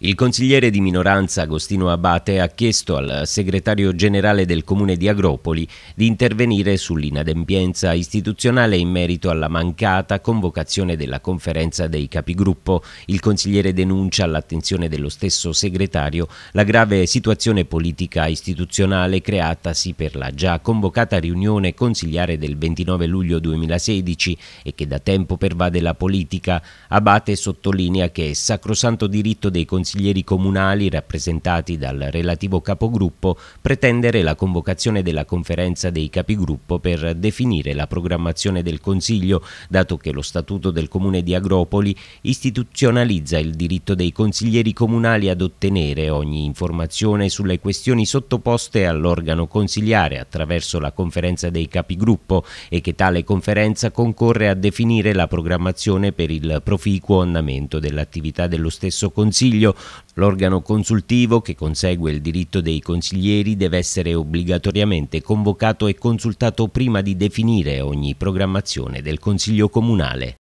Il consigliere di minoranza Agostino Abate ha chiesto al segretario generale del comune di Agropoli di intervenire sull'inadempienza istituzionale in merito alla mancata convocazione della conferenza dei capigruppo. Il consigliere denuncia all'attenzione dello stesso segretario la grave situazione politica istituzionale creatasi per la già convocata riunione consigliare del 29 luglio 2016 e che da tempo pervade la politica. Abate sottolinea che è sacrosanto diritto dei consiglieri consiglieri comunali rappresentati dal relativo capogruppo pretendere la convocazione della conferenza dei capigruppo per definire la programmazione del Consiglio, dato che lo Statuto del Comune di Agropoli istituzionalizza il diritto dei consiglieri comunali ad ottenere ogni informazione sulle questioni sottoposte all'organo consigliare attraverso la conferenza dei capigruppo e che tale conferenza concorre a definire la programmazione per il proficuo andamento dell'attività dello stesso Consiglio, L'organo consultivo che consegue il diritto dei consiglieri deve essere obbligatoriamente convocato e consultato prima di definire ogni programmazione del Consiglio Comunale.